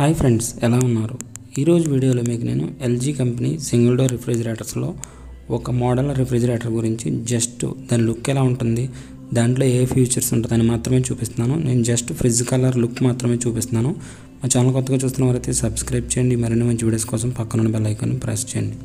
Hi friends ఎలా ఉన్నారు? ఈరోజు వీడియోలో మీకు నేను ఎల్జీ కంపెనీ సింగిల్ డోర్ రిఫ్రిజిరేటర్స్లో ఒక మోడల్ రిఫ్రిజిరేటర్ గురించి జస్ట్ దాని లుక్ ఎలా ఉంటుంది దాంట్లో ఏ ఫీచర్స్ ఉంటుందని మాత్రమే చూపిస్తున్నాను. నేను జస్ట్ ఫ్రిడ్జ్ కలర్ లుక్ మాత్రమే చూపిస్తున్నాను. మా ఛానల్ కొత్తగా చూస్తున్న వారైతే సబ్స్క్రైబ్ చేయండి. మరిన్ని మంచి వీడియోస్ కోసం పక్కనున్న బెల్ ఐకాన్ ప్రెస్ చేయండి.